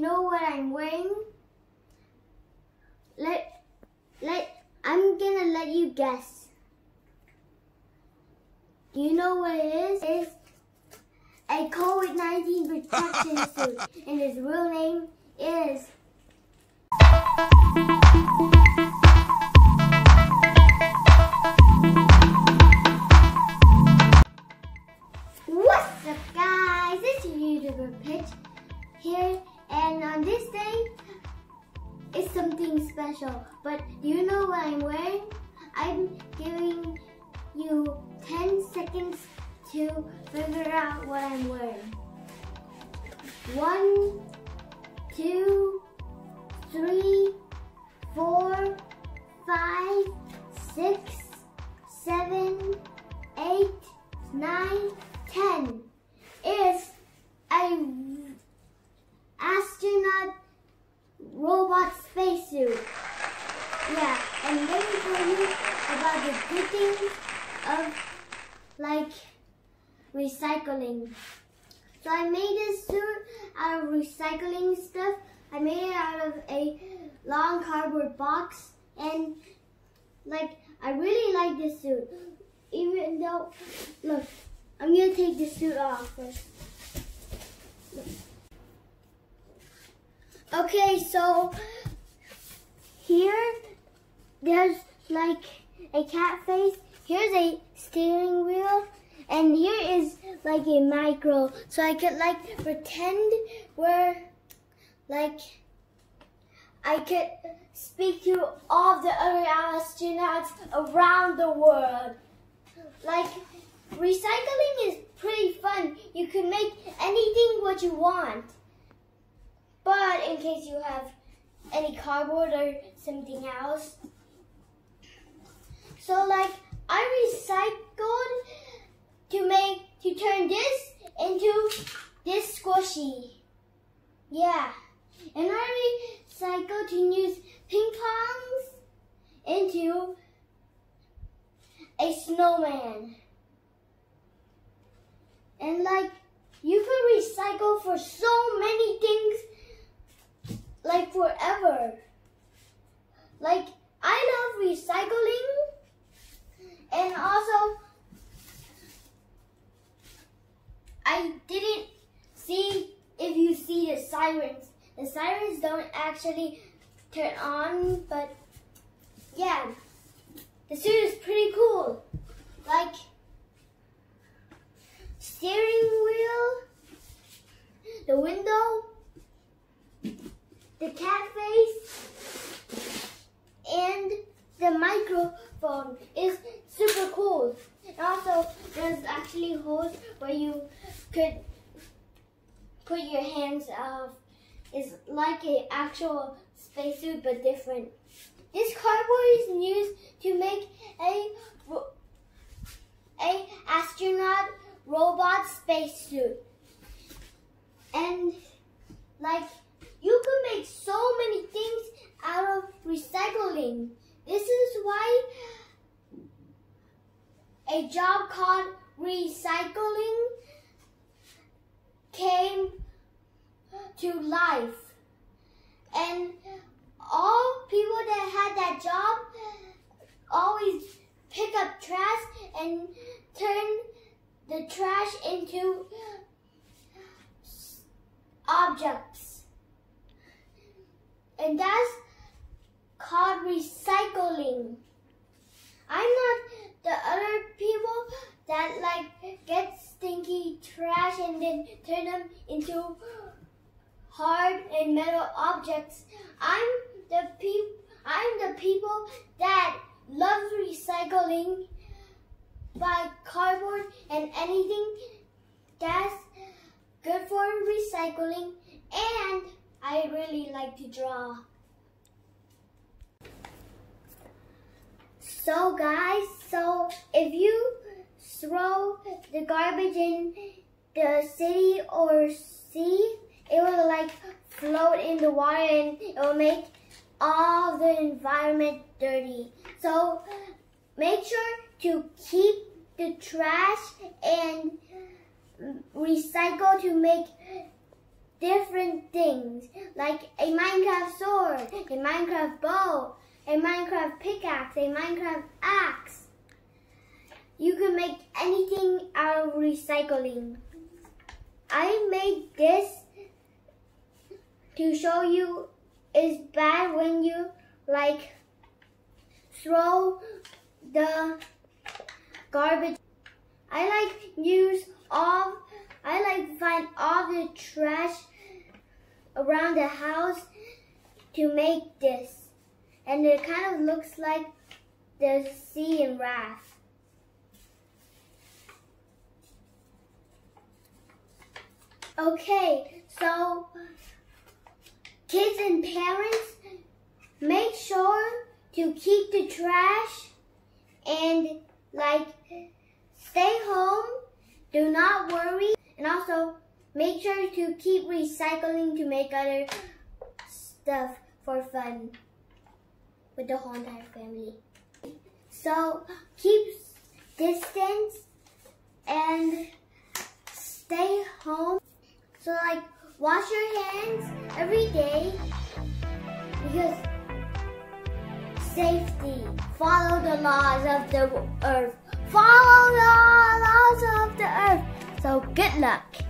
you know what I'm wearing? Let let I'm gonna let you guess. Do you know what it is? It's a COVID-19 protection suit, and his real name is. Special. But do you know what I'm wearing? I'm giving you 10 seconds to figure out what I'm wearing. One, two, three, four, five, six, seven, eight, nine, ten. Is a astronaut robot spacesuit. Yeah, and let me tell you about of like recycling. So I made this suit out of recycling stuff. I made it out of a long cardboard box and like I really like this suit. Even though look, I'm gonna take the suit off first. Okay, so here there's like a cat face. Here's a steering wheel. And here is like a micro. So I could like pretend we're like I could speak to all the other astronauts around the world. Like recycling is pretty fun. You can make anything what you want. But in case you have any cardboard or something else. So like I recycled to make to turn this into this squishy. Yeah. And I recycled to use ping pongs into a snowman. And like you could recycle for so many things like forever. Like I love recycling and also I didn't see if you see the sirens. The sirens don't actually turn on, but yeah, the suit is pretty cool. Like steering wheel, the window, the cat face, and the microphone is super cool. And also, there's actually holes where you could put your hands off. It's like an actual spacesuit, but different. This cardboard is used to make a a astronaut robot spacesuit. And like you can make so many things out of recycling. This is why a job called recycling came to life. And all people that had that job always pick up trash and turn the trash into objects. And that's called recycling. I'm not the other people that like get stinky trash and then turn them into hard and metal objects. I'm the peop I'm the people that love recycling by cardboard and anything that's good for recycling and I really like to draw. So guys, so if you throw the garbage in the city or sea, it will like float in the water and it will make all the environment dirty. So make sure to keep the trash and recycle to make different things, like a Minecraft sword, a Minecraft bow, a Minecraft pickaxe, a Minecraft axe. You can make anything out of recycling. I made this to show you is bad when you like throw the garbage. I like use all I like find all the trash around the house to make this. And it kind of looks like the sea in Wrath. Okay, so kids and parents, make sure to keep the trash and like stay home. Do not worry. And also make sure to keep recycling to make other stuff for fun with the whole entire family. So keep distance and stay home. So like wash your hands every day because safety. Follow the laws of the earth. Follow the laws of the earth. So good luck.